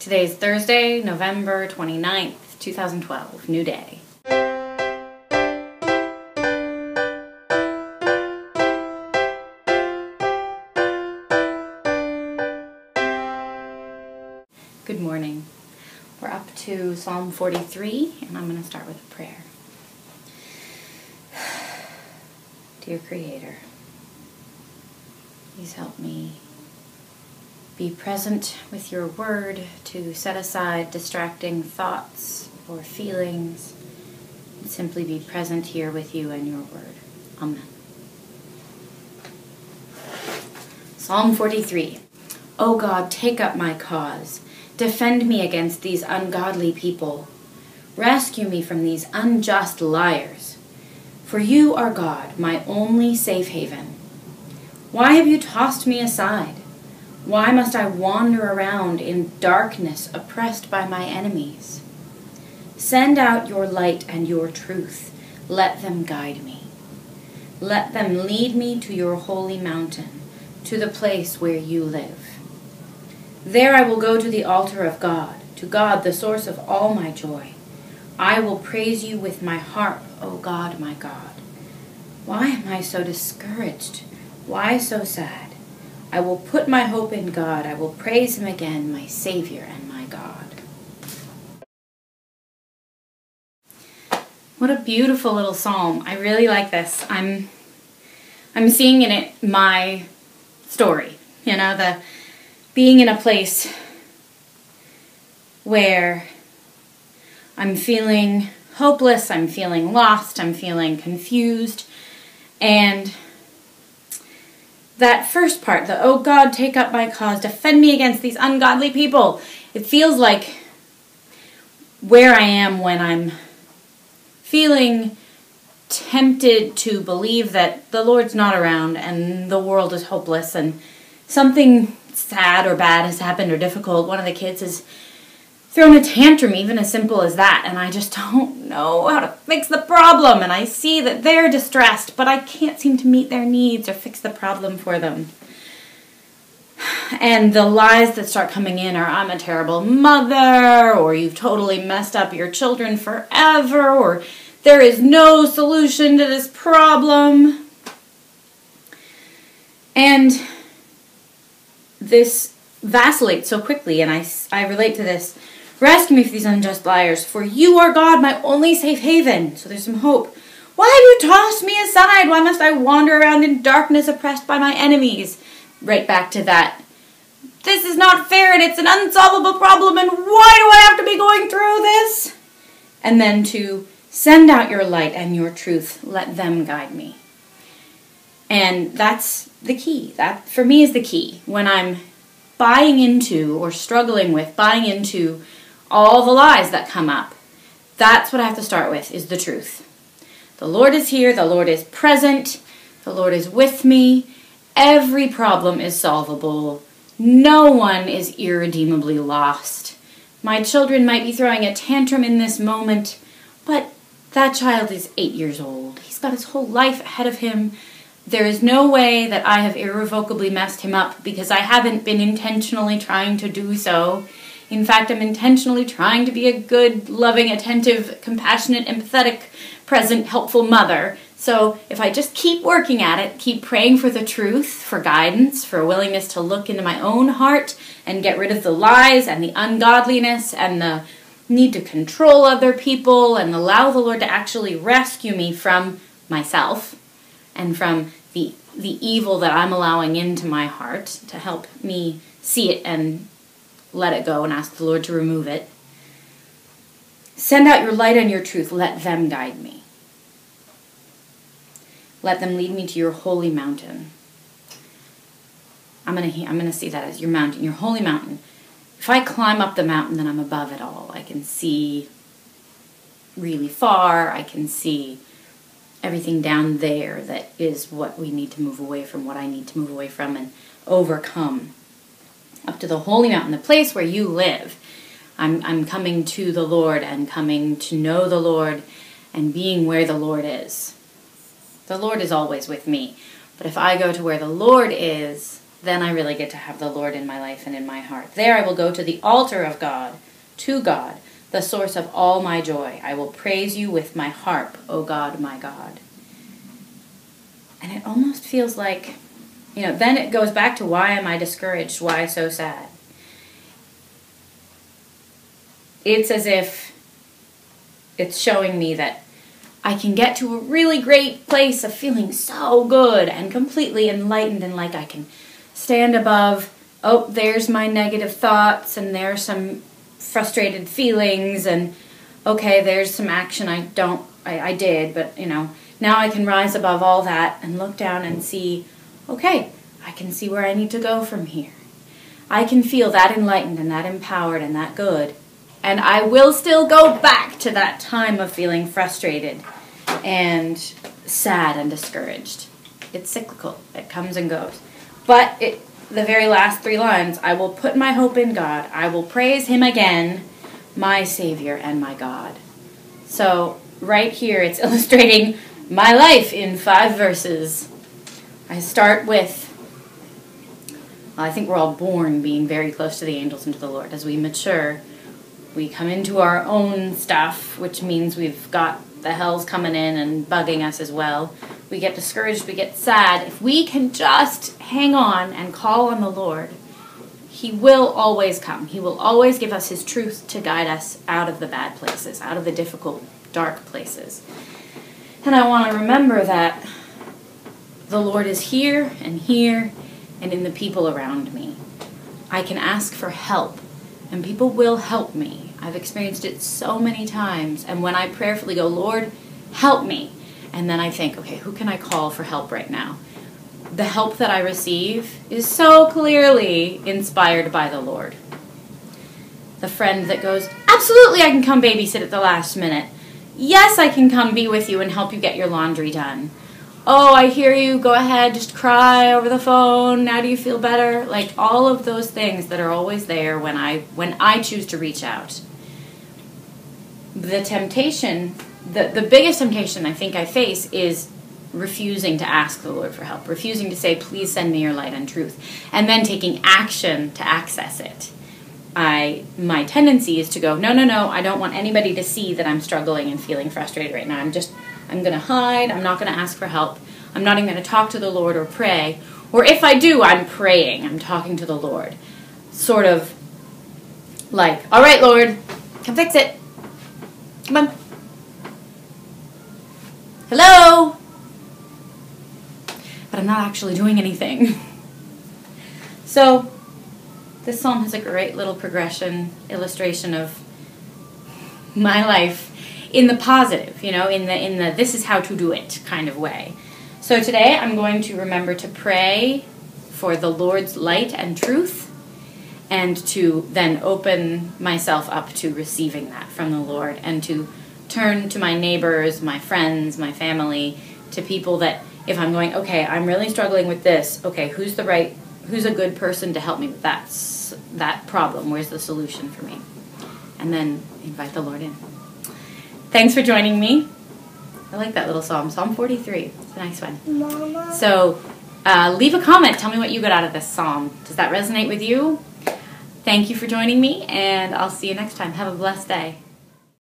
Today is Thursday, November 29th, 2012. New day. Good morning. We're up to Psalm 43, and I'm going to start with a prayer. Dear Creator, please help me be present with your word to set aside distracting thoughts or feelings simply be present here with you and your word. Amen. Psalm 43 O God, take up my cause. Defend me against these ungodly people. Rescue me from these unjust liars. For you are God, my only safe haven. Why have you tossed me aside? Why must I wander around in darkness, oppressed by my enemies? Send out your light and your truth. Let them guide me. Let them lead me to your holy mountain, to the place where you live. There I will go to the altar of God, to God, the source of all my joy. I will praise you with my harp, O God, my God. Why am I so discouraged? Why so sad? I will put my hope in God. I will praise him again, my Savior and my God. What a beautiful little psalm. I really like this. I'm I'm seeing in it my story. You know, the being in a place where I'm feeling hopeless, I'm feeling lost, I'm feeling confused, and that first part, the oh God, take up my cause, defend me against these ungodly people. It feels like where I am when I'm feeling tempted to believe that the Lord's not around and the world is hopeless and something sad or bad has happened or difficult. One of the kids is thrown a tantrum, even as simple as that, and I just don't know how to fix the problem. And I see that they're distressed, but I can't seem to meet their needs or fix the problem for them. And the lies that start coming in are I'm a terrible mother, or you've totally messed up your children forever, or there is no solution to this problem. And this vacillates so quickly, and I, I relate to this Rescue me from these unjust liars, for you are God, my only safe haven. So there's some hope. Why have you tossed me aside? Why must I wander around in darkness, oppressed by my enemies? Right back to that. This is not fair and it's an unsolvable problem, and why do I have to be going through this? And then to send out your light and your truth, let them guide me. And that's the key. That, for me, is the key. When I'm buying into or struggling with buying into all the lies that come up. That's what I have to start with is the truth. The Lord is here, the Lord is present, the Lord is with me. Every problem is solvable. No one is irredeemably lost. My children might be throwing a tantrum in this moment, but that child is eight years old. He's got his whole life ahead of him. There is no way that I have irrevocably messed him up because I haven't been intentionally trying to do so. In fact, I'm intentionally trying to be a good, loving, attentive, compassionate, empathetic, present, helpful mother. So if I just keep working at it, keep praying for the truth, for guidance, for a willingness to look into my own heart and get rid of the lies and the ungodliness and the need to control other people and allow the Lord to actually rescue me from myself and from the the evil that I'm allowing into my heart to help me see it and let it go and ask the Lord to remove it. Send out your light and your truth. Let them guide me. Let them lead me to your holy mountain. I'm going to I'm to see that as your mountain, your holy mountain. If I climb up the mountain, then I'm above it all. I can see really far. I can see everything down there that is what we need to move away from, what I need to move away from and overcome up to the holy mountain, the place where you live. I'm, I'm coming to the Lord and coming to know the Lord and being where the Lord is. The Lord is always with me. But if I go to where the Lord is, then I really get to have the Lord in my life and in my heart. There I will go to the altar of God, to God, the source of all my joy. I will praise you with my harp, O God, my God. And it almost feels like, you know, then it goes back to why am I discouraged? Why so sad? It's as if it's showing me that I can get to a really great place of feeling so good and completely enlightened and like I can stand above, oh, there's my negative thoughts and there's some frustrated feelings and okay, there's some action I don't, I, I did, but you know, now I can rise above all that and look down and see, okay, I can see where I need to go from here. I can feel that enlightened and that empowered and that good. And I will still go back to that time of feeling frustrated and sad and discouraged. It's cyclical, it comes and goes. But it, the very last three lines I will put my hope in God, I will praise Him again, my Savior and my God. So, right here, it's illustrating my life in five verses. I start with I think we're all born being very close to the angels and to the Lord. As we mature, we come into our own stuff, which means we've got the hell's coming in and bugging us as well. We get discouraged, we get sad. If we can just hang on and call on the Lord, He will always come. He will always give us His truth to guide us out of the bad places, out of the difficult, dark places. And I want to remember that the Lord is here and here and in the people around me. I can ask for help, and people will help me. I've experienced it so many times. And when I prayerfully go, Lord, help me, and then I think, okay, who can I call for help right now? The help that I receive is so clearly inspired by the Lord. The friend that goes, absolutely, I can come babysit at the last minute Yes, I can come be with you and help you get your laundry done. Oh, I hear you. Go ahead, just cry over the phone. Now do you feel better? Like all of those things that are always there when I when I choose to reach out. The temptation, the the biggest temptation I think I face is refusing to ask the Lord for help, refusing to say, "Please send me your light and truth," and then taking action to access it. I my tendency is to go, no, no, no, I don't want anybody to see that I'm struggling and feeling frustrated right now. I'm just I'm going to hide. I'm not going to ask for help. I'm not even going to talk to the Lord or pray. Or if I do, I'm praying. I'm talking to the Lord. Sort of like, all right, Lord, come fix it. Come on. Hello? But I'm not actually doing anything. so, this psalm has a great little progression illustration of my life in the positive, you know, in the in the this is how to do it kind of way. So today I'm going to remember to pray for the Lord's light and truth and to then open myself up to receiving that from the Lord and to turn to my neighbors, my friends, my family, to people that if I'm going, okay, I'm really struggling with this. Okay, who's the right who's a good person to help me with that that problem? Where's the solution for me? And then invite the Lord in. Thanks for joining me. I like that little psalm, Psalm 43. It's a nice one. Mama. So uh, leave a comment. Tell me what you got out of this psalm. Does that resonate with you? Thank you for joining me, and I'll see you next time. Have a blessed day.